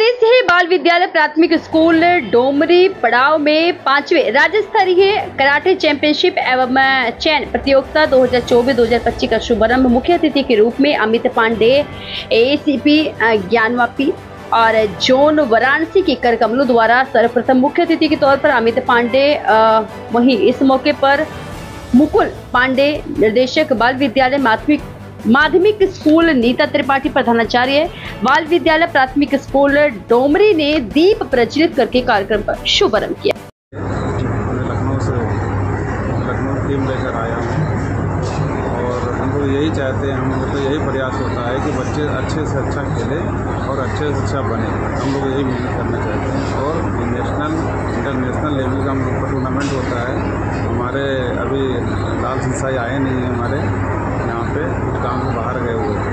प्रदेश के बाल विद्यालय प्राथमिक स्कूल डोमरी पड़ाव में पांचवे राज्य स्तरीय कराटे चैंपियनशिप एवं चयन प्रतियोगिता 2024-2025 का शुभारंभ मुख्य अतिथि के रूप में अमित पांडे एसीपी ज्ञानवापी और जोन वाराणसी की कर कमलों द्वारा सर्वप्रथम मुख्य अतिथि के तौर पर अमित पांडे वहीं इस मौके पर मुकुल पांडे, निर्देशक बाल विद्यालय माध्यमिक माध्यमिक स्कूल नीता त्रिपाठी, प्रधानाचार्य, बाल विद्यालय प्राथमिक स्कूल डोमरी ने दीप प्रज्वलित करके कार्यक्रम का शुभारंभ किया। लखनऊ से लखनऊ टीम लेकर आया हूँ। और हम लोग यही चाहते हैं, हम लोग तो यही प्रयास होता है कि बच्चे अच्छे से अच्छा खेले और अच्छे से अच्छा बने। हम लोग यही मेहनत करना चाहते हैं। और नेशनल, इंटरनेशनल लेवल का हम लोग का टूर्नामेंट होता है। हमारे अभी लाल सिंसाई आए नहीं हैं हमारे। पे काम से बाहर गए हुए थे।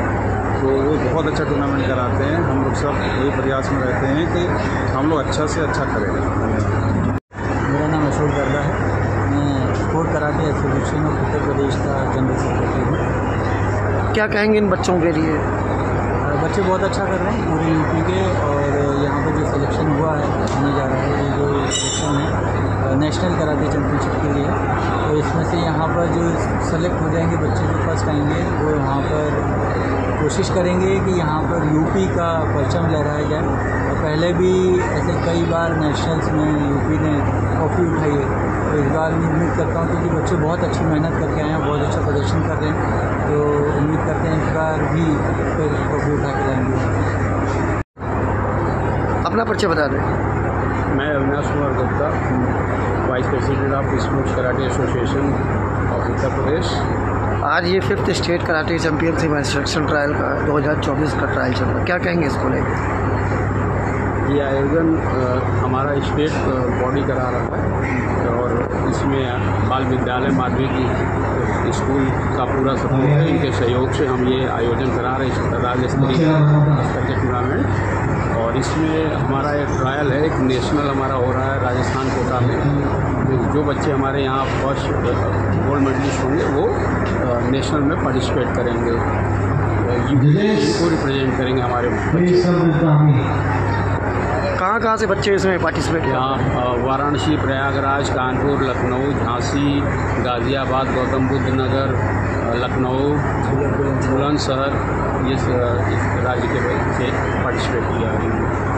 तो वो बहुत अच्छा टूर्नामेंट कराते हैं। हम लोग सब यही प्रयास में रहते हैं कि हम लोग अच्छा से अच्छा करें। मेरा नाम अशोक गर्दा है। मैं sport karate association of Uttar Pradesh का जनरल सेक्रेटरी हूँ। क्या कहेंगे इन बच्चों के लिए? बच्चे बहुत अच्छा कर रहे हैं पूरे यूपी के और यहाँ पर जो सिलेक्शन हुआ है होने जा रहा है सिलेक्शन है नेशनल कराटे चैम्पियनशिप के लिए। तो इसमें से यहाँ पर जो सेलेक्ट हो जाएँगे बच्चे जो फ़र्स्ट आएँगे, वो यहाँ पर कोशिश करेंगे कि यहाँ पर यूपी का परचम लहराया जाए। और पहले भी ऐसे कई बार नेशनल्स में यूपी ने ट्रॉफी उठाई है। तो इस बार मैं उम्मीद करता हूँ क्योंकि बच्चे बहुत अच्छी मेहनत करके आए हैं, बहुत अच्छा प्रदर्शन कर रहे हैं। तो उम्मीद करते हैं इस बार भी फिर ट्रॉफी उठा के जाएँगे अपना परिचय बता दें। मैं Avinash Kumar Gupta vice president of sports karate association of Uttar Pradesh आज ये fifth state karate championship instruction trial का 2024 का ट्रायल चल रहा है। क्या कहेंगे इसको लेकर? ये आयोजन हमारा स्टेट बॉडी करा रहा है और इसमें बाल विद्यालय माध्यमिक स्कूल का पूरा सपोर्ट है। इनके सहयोग से हम ये आयोजन करा रहे हैं। राज्य स्तरीय स्तर के टूर्नामेंट और इसमें हमारा एक ट्रायल है एक नेशनल हमारा हो रहा है राजस्थान कोटा में। जो बच्चे हमारे यहाँ फ़र्स्ट गोल्ड मेडलिस्ट होंगे वो नेशनल में पार्टिसिपेट करेंगे। को रिप्रेजेंट करेंगे हमारे कहाँ कहाँ से बच्चे इसमें पार्टिसिपेट यहाँ वाराणसी प्रयागराज कानपुर लखनऊ झांसी गाज़ियाबाद गौतम बुद्ध नगर लखनऊ बुलंदशहर ये राज्य के से पार्टिसिपेट किया है।